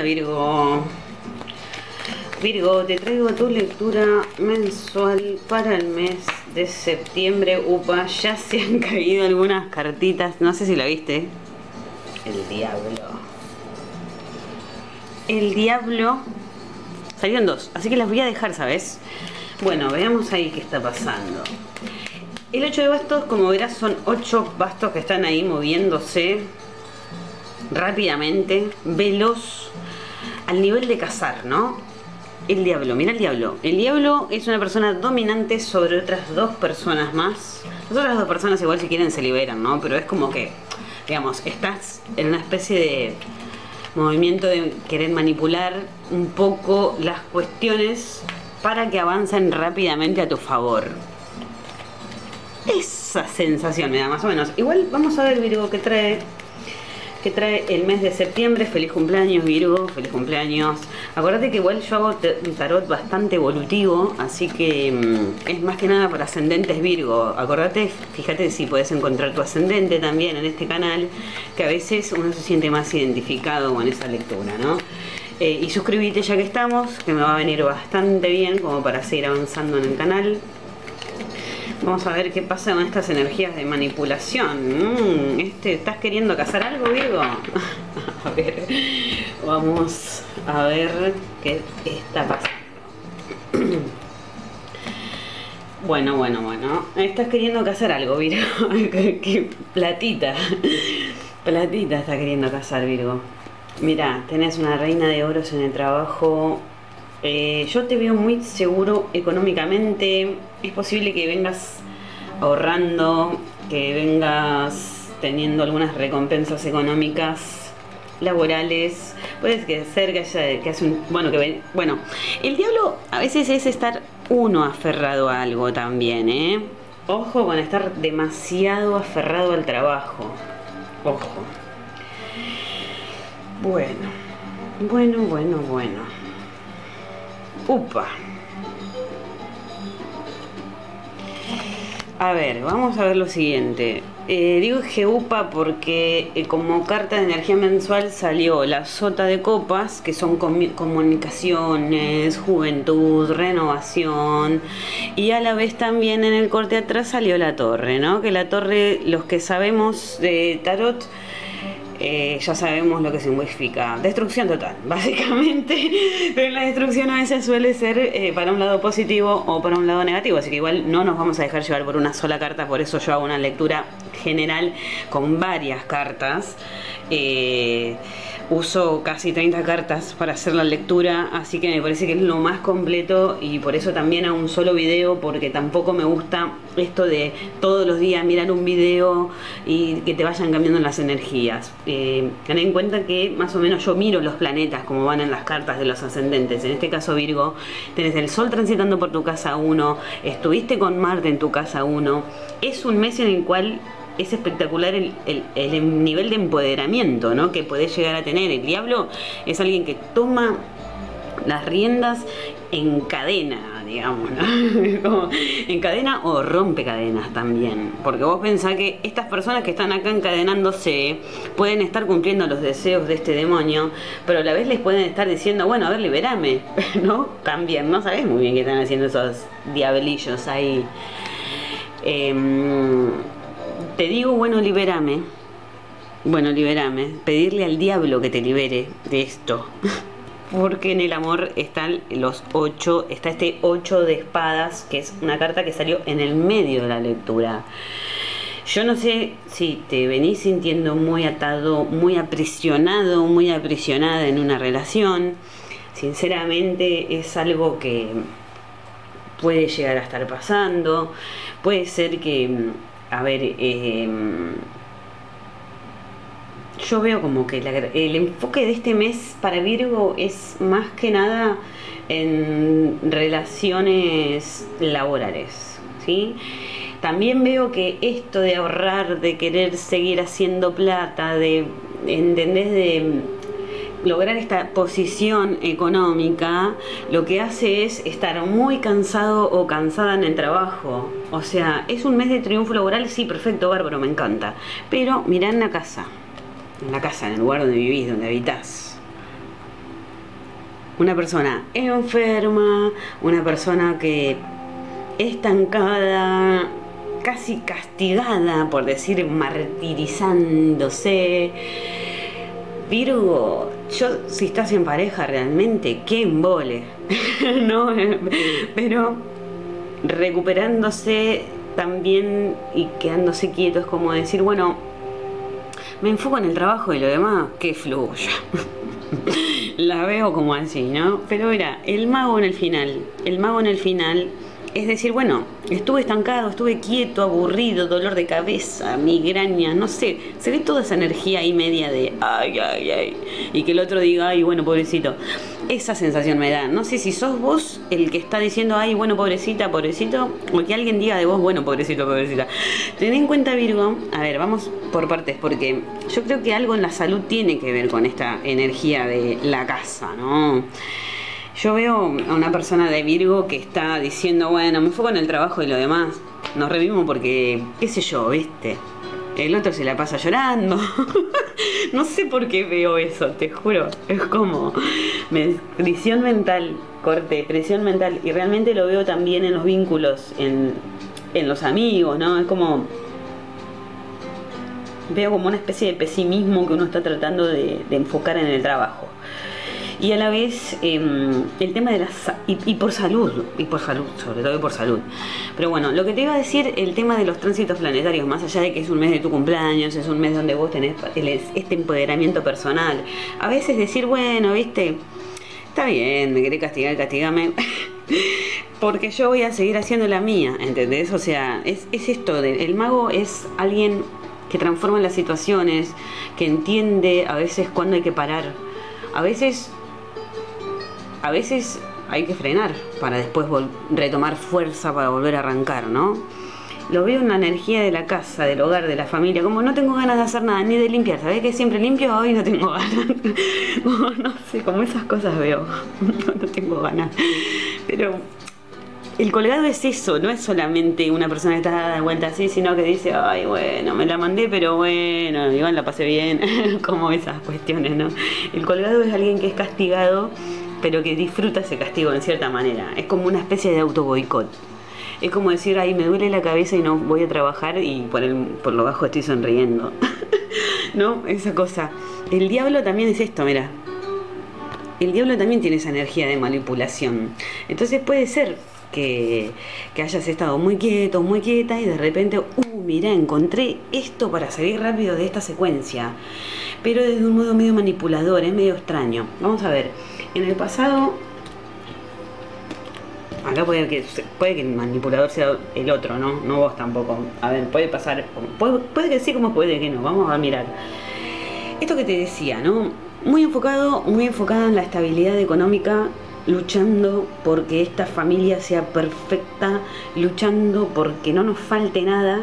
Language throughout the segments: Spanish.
Hola Virgo. Virgo, te traigo tu lectura mensual para el mes de septiembre. Upa, ya se han caído algunas cartitas. No sé si la viste. El diablo. El diablo. Salieron dos, así que las voy a dejar, ¿sabes? Bueno, veamos ahí qué está pasando. El 8 de bastos, como verás, son 8 bastos que están ahí moviéndose rápidamente, veloz, al nivel de cazar, ¿no? El diablo, mira el diablo. El diablo es una persona dominante sobre otras dos personas más. Las otras dos personas igual si quieren se liberan, ¿no? Pero es como que, digamos, estás en una especie de movimiento de querer manipular un poco las cuestiones para que avancen rápidamente a tu favor. Esa sensación me da más o menos. Igual vamos a ver Virgo que trae que trae el mes de septiembre. Feliz cumpleaños Virgo, feliz cumpleaños. Acuérdate que igual yo hago un tarot bastante evolutivo, así que mm, es más que nada para ascendentes Virgo. Acordate, fíjate si puedes encontrar tu ascendente también en este canal, que a veces uno se siente más identificado con esa lectura, ¿no? Eh, y suscríbete ya que estamos, que me va a venir bastante bien como para seguir avanzando en el canal. Vamos a ver qué pasa con estas energías de manipulación. Mm, este, ¿Estás queriendo cazar algo, Virgo? a ver, vamos a ver qué está pasando. bueno, bueno, bueno. Estás queriendo cazar algo, Virgo. qué platita. Platita está queriendo cazar, Virgo. Mira, tenés una reina de oros en el trabajo eh, yo te veo muy seguro económicamente. Es posible que vengas ahorrando, que vengas teniendo algunas recompensas económicas laborales. Puede ser que haya que hace un bueno que bueno, el diablo a veces es estar uno aferrado a algo también, ¿eh? Ojo con estar demasiado aferrado al trabajo. Ojo. Bueno. Bueno, bueno, bueno. Upa. A ver, vamos a ver lo siguiente. Eh, digo Geupa porque eh, como carta de energía mensual salió la sota de copas, que son comunicaciones, juventud, renovación, y a la vez también en el corte atrás salió la torre, ¿no? Que la torre, los que sabemos de tarot, eh, ya sabemos lo que significa destrucción total, básicamente. Pero la destrucción a veces suele ser eh, para un lado positivo o para un lado negativo, así que igual no nos vamos a dejar llevar por una sola carta, por eso yo hago una lectura general con varias cartas. Eh, uso casi 30 cartas para hacer la lectura, así que me parece que es lo más completo y por eso también hago un solo video, porque tampoco me gusta esto de todos los días mirar un video y que te vayan cambiando las energías. Eh, ten en cuenta que más o menos yo miro los planetas como van en las cartas de los ascendentes. En este caso Virgo, tenés el Sol transitando por tu casa 1, estuviste con Marte en tu casa 1. Es un mes en el cual es espectacular el, el, nivel de empoderamiento ¿no? que podés llegar a tener. El diablo es alguien que toma las riendas en cadena, digamos, ¿no? en cadena o rompe cadenas también. Porque vos pensás que estas personas que están acá encadenándose pueden estar cumpliendo los deseos de este demonio, pero a la vez les pueden estar diciendo, bueno, a ver, liberame, ¿no? También, no sabés muy bien qué están haciendo esos diablillos ahí. Eh, te digo, bueno, libérame. Bueno, libérame. Pedirle al diablo que te libere de esto. Porque en el amor están los ocho, está este ocho de espadas, que es una carta que salió en el medio de la lectura. Yo no sé si te venís sintiendo muy atado, muy aprisionado, muy aprisionada en una relación. Sinceramente es algo que puede llegar a estar pasando. Puede ser que a ver, em, yo veo como que el enfoque de este mes para Virgo es más que nada en relaciones laborales, ¿sí? También veo que esto de ahorrar, de querer seguir haciendo plata, de, ¿entendés? De lograr esta posición económica, lo que hace es estar muy cansado o cansada en el trabajo. O sea, es un mes de triunfo laboral, sí, perfecto, bárbaro, me encanta. Pero mirá en la casa, en la casa, en el lugar donde vivís, donde habitás. una persona enferma, una persona que estancada, casi castigada, por decir, martirizándose. Virgo, yo si estás en pareja realmente, qué embole, ¿no? Pero recuperándose también y quedándose quieto es como decir, bueno, me enfoco en el trabajo y lo demás, que fluya. La veo como así, ¿no? Pero mira, el mago en el final, el mago en el final es decir, bueno, estuve estancado, estuve quieto, aburrido, dolor de cabeza, migraña, no sé, se ve toda esa energía ahí media de ay, ay, ay, y que el otro diga, ay, bueno, pobrecito. Esa sensación me da. No sé si sos vos el que está diciendo, ay, bueno, pobrecita, pobrecito, o que alguien diga de vos, bueno, pobrecito, pobrecita. Ten en cuenta, Virgo, a ver, vamos por partes, porque yo creo que algo en la salud tiene que ver con esta energía de la casa, ¿no? Yo veo a una persona de Virgo que está diciendo, bueno, me enfoco en el trabajo y lo demás. Nos revimos porque, qué sé yo, ¿viste? El otro se la pasa llorando. no sé por qué veo eso, te juro. Es como presión mental, corte, presión mental. Y realmente lo veo también en los vínculos, en, los amigos, ¿no? Es como veo como una especie de pesimismo que uno está tratando de enfocar en el trabajo y a la vez em, el tema de la y, por salud y por salud sobre todo y por salud pero bueno lo que te iba a decir el tema de los tránsitos planetarios más allá de que es un mes de tu cumpleaños es un mes donde vos tenés este empoderamiento personal a veces decir bueno viste está bien me querés castigar castigame porque yo voy a seguir haciendo la mía ¿entendés? o sea es, es esto de, el mago es alguien que transforma las situaciones que entiende a veces cuándo hay que parar a veces a veces hay que frenar para después retomar fuerza para volver a arrancar, ¿no? Lo veo en la energía de la casa, del hogar, de la familia, como no tengo ganas de hacer nada, ni de limpiar, ¿sabés que siempre limpio? Hoy no tengo ganas. no sé, como esas cosas veo, no tengo ganas. Pero el colgado es eso, no es solamente una persona que está de vuelta así, sino que dice, ay, bueno, me la mandé, pero bueno, igual la pasé bien, como esas cuestiones, ¿no? El colgado es alguien que es castigado pero que disfruta ese castigo en cierta manera. Es como una especie de auto boicot. Es como decir, ay, me duele la cabeza y no voy a trabajar y por, el, por lo bajo estoy sonriendo. ¿No? Esa cosa. El diablo también es esto, mira. El diablo también tiene esa energía de manipulación. Entonces puede ser que, que, hayas estado muy quieto, muy quieta y de repente, uh, mira, encontré esto para salir rápido de esta secuencia. Pero desde un modo medio manipulador, es medio extraño. Vamos a ver. En el pasado, acá puede que, puede que el manipulador sea el otro, ¿no? No vos tampoco. A ver, puede pasar, puede, puede que sí como puede que no. Vamos a mirar. Esto que te decía, ¿no? Muy enfocado, muy enfocada en la estabilidad económica, luchando porque esta familia sea perfecta, luchando porque no nos falte nada,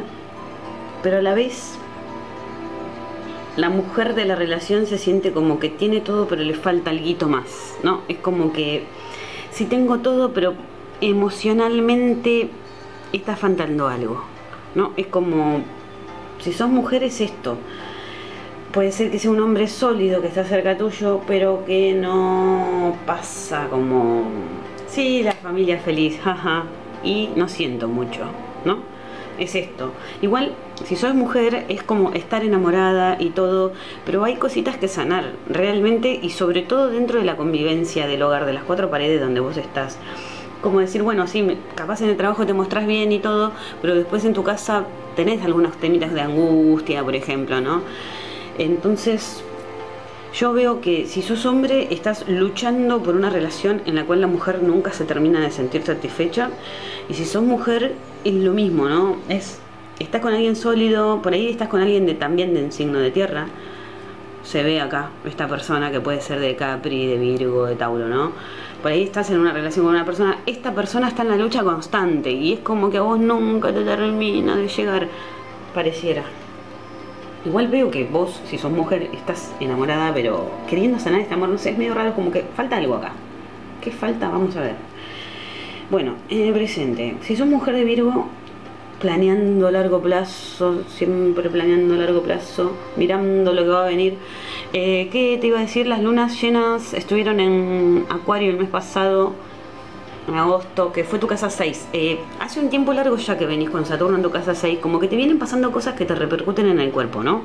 pero a la vez la mujer de la relación se siente como que tiene todo pero le falta algo más, ¿no? Es como que si tengo todo pero emocionalmente está faltando algo, ¿no? Es como, si sos mujer es esto. Puede ser que sea un hombre sólido que está cerca tuyo, pero que no pasa como, sí, la familia feliz, jaja, y no siento mucho, ¿no? Es esto. Igual, si soy mujer, es como estar enamorada y todo, pero hay cositas que sanar realmente y sobre todo dentro de la convivencia del hogar, de las cuatro paredes donde vos estás. Como decir, bueno, sí, capaz en el trabajo te mostrás bien y todo, pero después en tu casa tenés algunos temitas de angustia, por ejemplo, ¿no? Entonces, yo veo que si sos hombre estás luchando por una relación en la cual la mujer nunca se termina de sentir satisfecha y si sos mujer es lo mismo, ¿no? Es estás con alguien sólido, por ahí estás con alguien de también de signo de tierra. Se ve acá esta persona que puede ser de Capri, de Virgo, de Tauro, ¿no? Por ahí estás en una relación con una persona, esta persona está en la lucha constante y es como que a vos nunca te termina de llegar, pareciera. Igual veo que vos, si sos mujer, estás enamorada, pero queriendo sanar este amor, no sé, es medio raro, como que falta algo acá. ¿Qué falta? Vamos a ver. Bueno, en el presente, si sos mujer de Virgo, planeando a largo plazo, siempre planeando a largo plazo, mirando lo que va a venir, Eh, ¿Qué te iba a decir? Las lunas llenas estuvieron en Acuario el mes pasado, en agosto, que fue tu casa 6. Eh, hace un tiempo largo ya que venís con Saturno en tu casa 6, como que te vienen pasando cosas que te repercuten en el cuerpo, ¿no?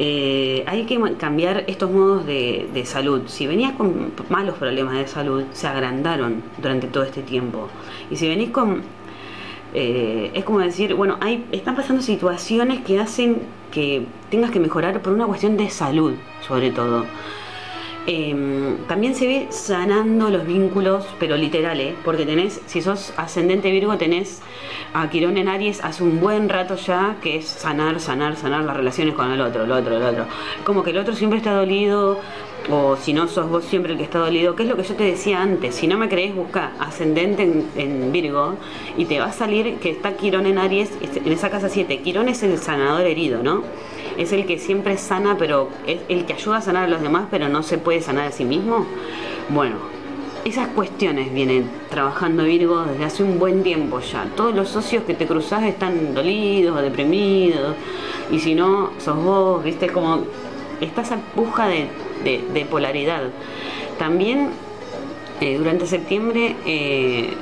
Eh, hay que cambiar estos modos de, de, salud. Si venías con malos problemas de salud, se agrandaron durante todo este tiempo. Y si venís con eh, es como decir, bueno, hay, están pasando situaciones que hacen que tengas que mejorar por una cuestión de salud, sobre todo. Em, también se ve sanando los vínculos, pero literales, porque tenés, si sos ascendente Virgo, tenés a Quirón en Aries hace un buen rato ya, que es sanar, sanar, sanar las relaciones con el otro, el otro, el otro. Como que el otro siempre está dolido, o si no sos vos siempre el que está dolido, que es lo que yo te decía antes, si no me crees busca ascendente en, Virgo y te va a salir que está Quirón en Aries, en esa casa 7, Quirón es el sanador herido, ¿no? Es el que siempre sana, pero es el que ayuda a sanar a los demás, pero no se puede sanar a sí mismo. Bueno, esas cuestiones vienen trabajando Virgo desde hace un buen tiempo ya. Todos los socios que te cruzás están dolidos o deprimidos. Y si no, sos vos, viste, como estás a busca de, polaridad. También eh, durante septiembre eh,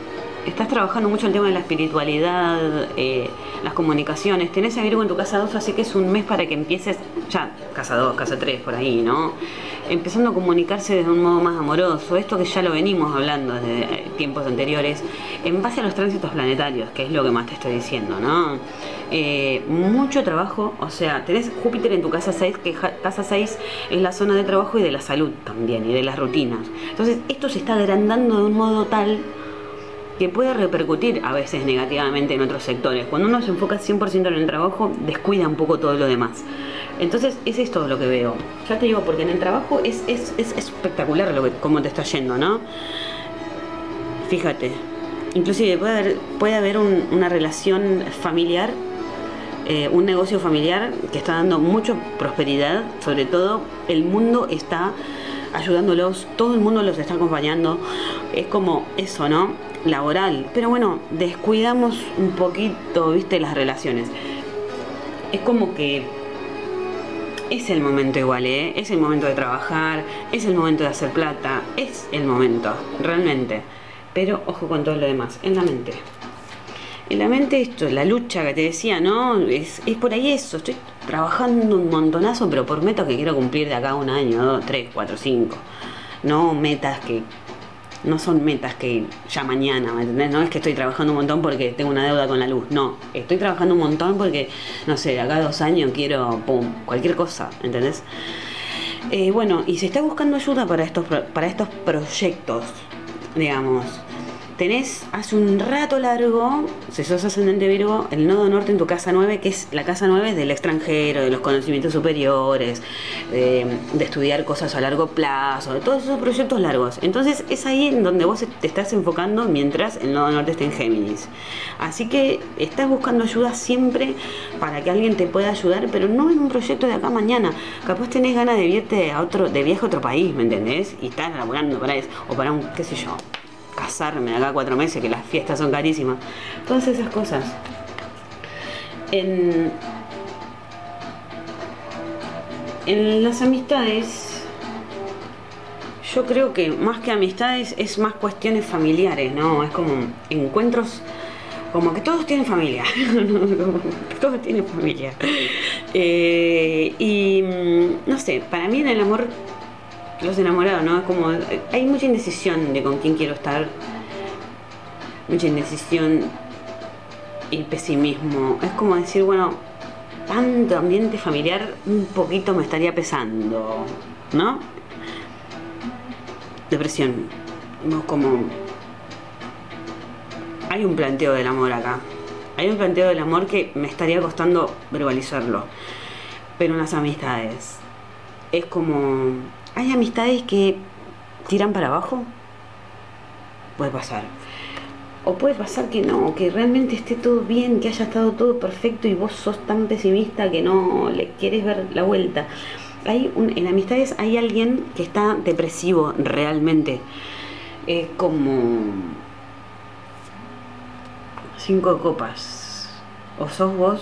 estás trabajando mucho el tema de la espiritualidad, eh, las comunicaciones. Tenés a Virgo en tu casa 2, así que es un mes para que empieces, ya, casa 2, casa 3, por ahí, ¿no? Empezando a comunicarse de un modo más amoroso, esto que ya lo venimos hablando desde eh, tiempos anteriores, en base a los tránsitos planetarios, que es lo que más te estoy diciendo, ¿no? Eh, mucho trabajo, o sea, tenés Júpiter en tu casa 6, que casa 6 es la zona de trabajo y de la salud también, y de las rutinas. Entonces, esto se está agrandando de un modo tal que puede repercutir a veces negativamente en otros sectores. Cuando uno se enfoca 100% en el trabajo, descuida un poco todo lo demás. Entonces, es esto lo que veo. Ya te digo, porque en el trabajo es, es, es espectacular lo que, cómo te está yendo, ¿no? Fíjate. Inclusive puede haber, puede haber una relación familiar, eh, un negocio familiar que está dando mucha prosperidad. Sobre todo, el mundo está ayudándolos, todo el mundo los está acompañando. Es como eso, ¿no? Laboral. Pero bueno, descuidamos un poquito, viste, las relaciones. Es como que es el momento igual, ¿eh? Es el momento de trabajar, es el momento de hacer plata, es el momento, realmente. Pero ojo con todo lo demás, en la mente. En la mente esto, la lucha que te decía, ¿no? Es, es por ahí eso, estoy trabajando un montonazo, pero por metas que quiero cumplir de acá un año, dos, tres, cuatro, cinco. No metas que no son metas que ya mañana, ¿me entendés? No es que estoy trabajando un montón porque tengo una deuda con la luz, no. Estoy trabajando un montón porque, no sé, acá dos años quiero, pum, cualquier cosa, ¿entendés? Eh, bueno, y se está buscando ayuda para estos, para estos proyectos, digamos tenés hace un rato largo, si sos ascendente Virgo, el nodo norte en tu casa 9, que es la casa 9 del extranjero, de los conocimientos superiores, de, estudiar cosas a largo plazo, de todos esos proyectos largos. Entonces es ahí en donde vos te estás enfocando mientras el nodo norte está en Géminis. Así que estás buscando ayuda siempre para que alguien te pueda ayudar, pero no en un proyecto de acá mañana. Capaz tenés ganas de irte a otro, de viaje a otro país, ¿me entendés? Y estás laburando para eso, o para un, qué sé yo, casarme acá cuatro meses, que las fiestas son carísimas. Todas esas cosas. En, en las amistades, yo creo que más que amistades es más cuestiones familiares, ¿no? Es como encuentros, como que todos tienen familia, todos tienen familia. Eh, y mm, no sé, para mí en el amor los enamorados, ¿no? Es como, hay mucha indecisión de con quién quiero estar, mucha indecisión y pesimismo. Es como decir, bueno, tanto ambiente familiar un poquito me estaría pesando, ¿no? Depresión. como... Hay un planteo del amor acá. Hay un planteo del amor que me estaría costando verbalizarlo. Pero unas amistades. Es como hay amistades que tiran para abajo. Puede pasar. O puede pasar que no, que realmente esté todo bien, que haya estado todo perfecto y vos sos tan pesimista que no le quieres ver la vuelta. Hay en amistades hay alguien que está depresivo realmente. Es como cinco copas. O sos vos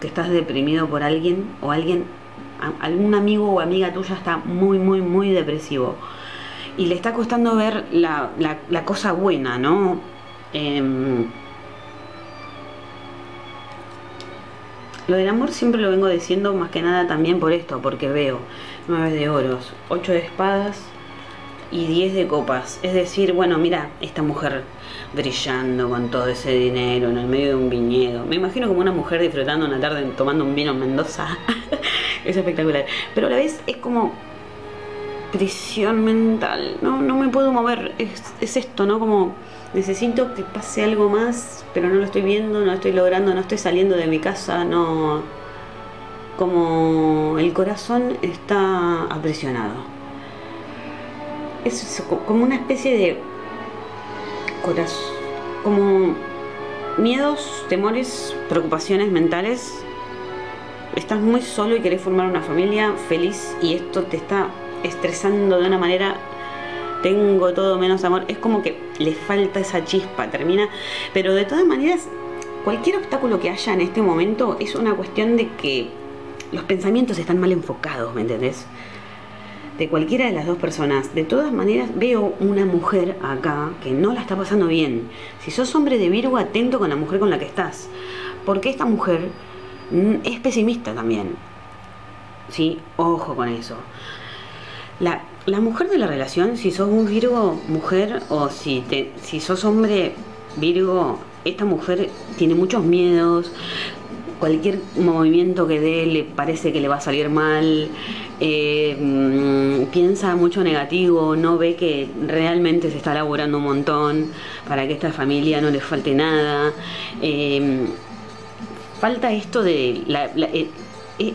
que estás deprimido por alguien o alguien algún amigo o amiga tuya está muy, muy, muy depresivo y le está costando ver la, la, cosa buena, ¿no? Em, lo del amor siempre lo vengo diciendo más que nada también por esto, porque veo nueve de oros, ocho de espadas y diez de copas. Es decir, bueno, mira, esta mujer brillando con todo ese dinero en el medio de un viñedo. Me imagino como una mujer disfrutando una tarde tomando un vino en Mendoza. es espectacular. Pero a la vez es como prisión mental. No, no me puedo mover. Es, esto, ¿no? Como necesito que pase algo más, pero no lo estoy viendo, no lo estoy logrando, no estoy saliendo de mi casa, no. Como el corazón está aprisionado. Es como una especie de corazón, como miedos, temores, preocupaciones mentales. Estás muy solo y querés formar una familia feliz y esto te está estresando de una manera tengo todo menos amor, es como que le falta esa chispa, termina, pero de todas maneras, cualquier obstáculo que haya en este momento es una cuestión de que los pensamientos están mal enfocados, ¿me entendés? de cualquiera de las dos personas. De todas maneras, veo una mujer acá que no la está pasando bien. Si sos hombre de Virgo, atento con la mujer con la que estás. Porque esta mujer es pesimista también. ¿Sí? Ojo con eso. La, la mujer de la relación, si sos un Virgo mujer o si, te, si sos hombre Virgo, esta mujer tiene muchos miedos, cualquier movimiento que dé le parece que le va a salir mal, eh, mm, piensa mucho negativo, no ve que realmente se está laburando un montón para que esta familia no le falte nada. Eh, falta esto de... La, eh,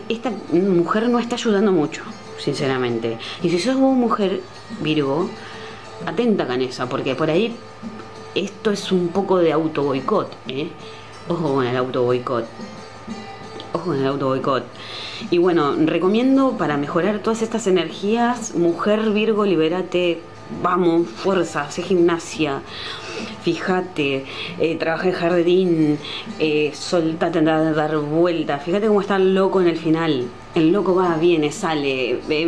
esta mujer no está ayudando mucho, sinceramente. Y si sos mujer, Virgo, atenta con eso, porque por ahí esto es un poco de auto boicot, ¿eh? Ojo con el auto boicot. Ojo con el auto boicot. Y bueno, recomiendo para mejorar todas estas energías, mujer Virgo, libérate, vamos, fuerza, hace gimnasia, fíjate, eh, trabaja en jardín, eh, soltate a dar vueltas, fíjate cómo está el loco en el final. El loco va, viene, sale. Me,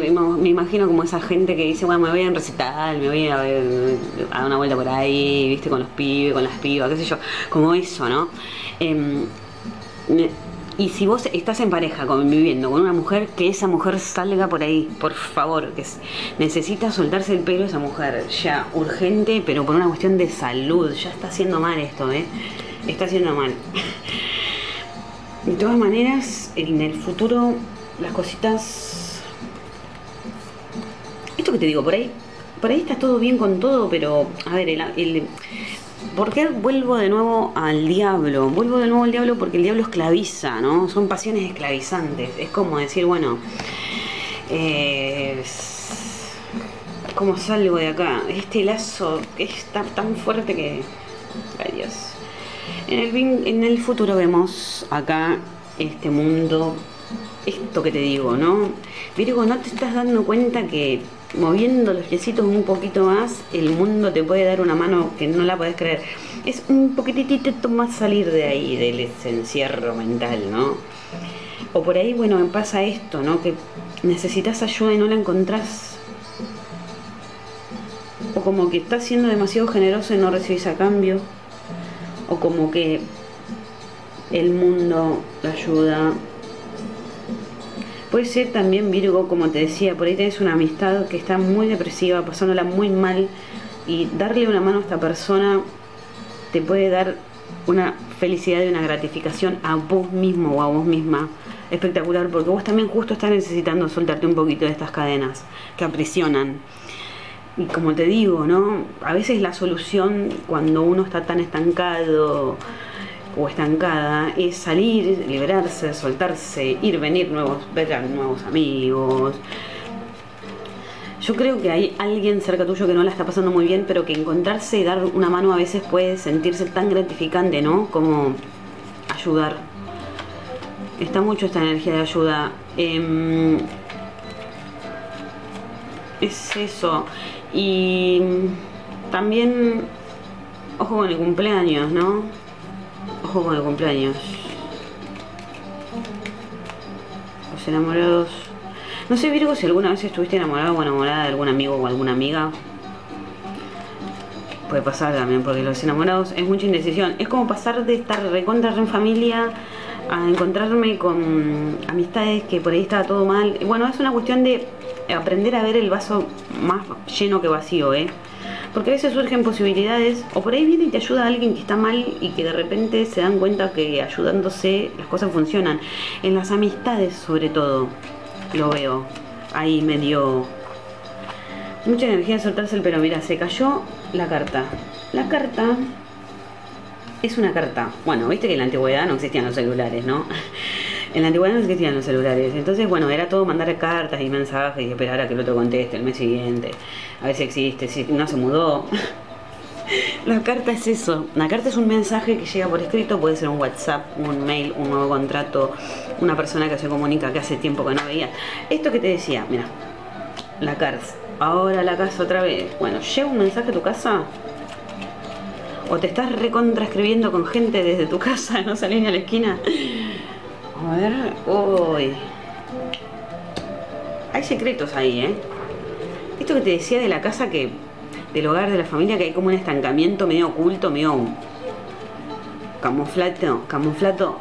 imagino como esa gente que dice, bueno, me voy a recital, me voy a, a, dar una vuelta por ahí, viste, con los pibes, con las pibas, qué sé yo. Como eso, ¿no? Em, y si vos estás en pareja, conviviendo con una mujer, que esa mujer salga por ahí, por favor, que necesita soltarse el pelo esa mujer, ya, urgente, pero por una cuestión de salud, ya está haciendo mal esto, ¿eh? Está haciendo mal. De todas maneras, en el futuro, las cositas... Esto que te digo, por ahí, por ahí está todo bien con todo, pero, a ver, el ¿Por qué vuelvo de nuevo al diablo? Vuelvo de nuevo al diablo porque el diablo esclaviza, ¿no? Son pasiones esclavizantes. Es como decir, bueno, eh, ¿cómo salgo de acá? Este lazo está tan fuerte que... Ay Dios. En el, en el futuro vemos acá este mundo, esto que te digo, ¿no? Virgo, ¿no te estás dando cuenta que moviendo los piecitos un poquito más, el mundo te puede dar una mano que no la puedes creer. Es un poquitito más salir de ahí, del encierro mental, ¿no? O por ahí, bueno, pasa esto, ¿no? Que necesitas ayuda y no la encontrás. O como que estás siendo demasiado generoso y no recibís a cambio. O como que el mundo, la ayuda, Puede ser también Virgo, como te decía, por ahí tenés una amistad que está muy depresiva, pasándola muy mal y darle una mano a esta persona te puede dar una felicidad y una gratificación a vos mismo o a vos misma espectacular porque vos también justo estás necesitando soltarte un poquito de estas cadenas que aprisionan. Y como te digo, ¿no? A veces la solución cuando uno está tan estancado, o estancada es salir, liberarse, soltarse, ir, venir, nuevos, ver a nuevos amigos. Yo creo que hay alguien cerca tuyo que no la está pasando muy bien, pero que encontrarse y dar una mano a veces puede sentirse tan gratificante, ¿no? Como ayudar. Está mucho esta energía de ayuda. Em, es eso. Y también, ojo con el cumpleaños, ¿no? Ojo con cumpleaños. Los enamorados No sé, Virgo, si alguna vez estuviste enamorado o enamorada de algún amigo o alguna amiga. Puede pasar también, porque los enamorados es mucha indecisión. Es como pasar de estar recontra en familia a encontrarme con amistades que por ahí estaba todo mal. Bueno, es una cuestión de aprender a ver el vaso más lleno que vacío, ¿eh? Porque a veces surgen posibilidades, o por ahí viene y te ayuda a alguien que está mal y que de repente se dan cuenta que ayudándose las cosas funcionan. En las amistades sobre todo, lo veo. Ahí medio... Mucha energía de soltarse el pero mira, se cayó la carta. La carta es una carta. Bueno, viste que en la antigüedad no existían los celulares, ¿no? En la antigüedad no existían los celulares. Entonces, bueno, era todo mandar cartas y mensajes y esperar a que el otro conteste el mes siguiente. A ver si existe, si no se mudó. La carta es eso. La carta es un mensaje que llega por escrito, puede ser un WhatsApp, un mail, un nuevo contrato, una persona que se comunica que hace tiempo que no veía. Esto que te decía, mira, la carta. Ahora la casa otra vez. Bueno, llega un mensaje a tu casa o te estás recontraescribiendo con gente desde tu casa, no salís ni a la esquina. A ver, uy. Hay secretos ahí, ¿eh? Esto que te decía de la casa que. del hogar de la familia, que hay como un estancamiento medio oculto, medio. camuflato, camuflato.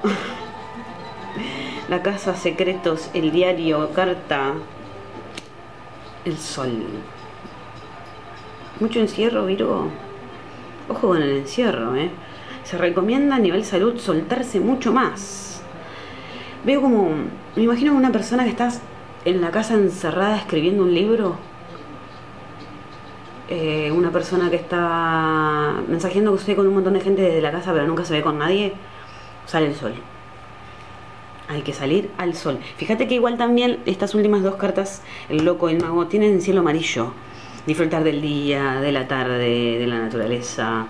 la casa, secretos, el diario, carta. El sol. Mucho encierro, Virgo. Ojo con el encierro, ¿eh? Se recomienda a nivel salud soltarse mucho más. Veo como, me imagino una persona que estás en la casa encerrada escribiendo un libro. Eh, una persona que está mensajeando que con un montón de gente desde la casa pero nunca se ve con nadie. Sale el sol. Hay que salir al sol. Fíjate que igual también estas últimas dos cartas, el loco y el mago, tienen cielo amarillo disfrutar del día, de la tarde, de la naturaleza.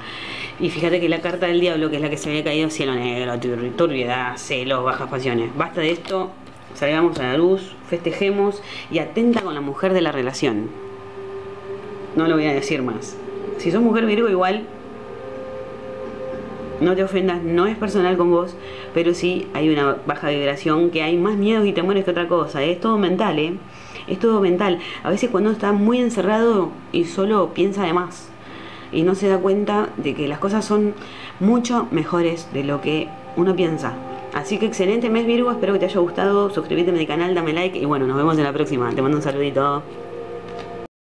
Y fíjate que la carta del diablo, que es la que se había caído, cielo negro, turbiedad, celos, bajas pasiones. Basta de esto, salgamos a la luz, festejemos y atenta con la mujer de la relación. No lo voy a decir más. Si sos mujer Virgo, igual no te ofendas, no es personal con vos, pero sí hay una baja vibración, que hay más miedos y temores que otra cosa. Es todo mental, ¿eh? es todo mental. A veces cuando está muy encerrado y solo piensa de más y no se da cuenta de que las cosas son mucho mejores de lo que uno piensa. Así que excelente mes Virgo, espero que te haya gustado, suscríbete a mi canal, dame like y bueno, nos vemos en la próxima. Te mando un saludito.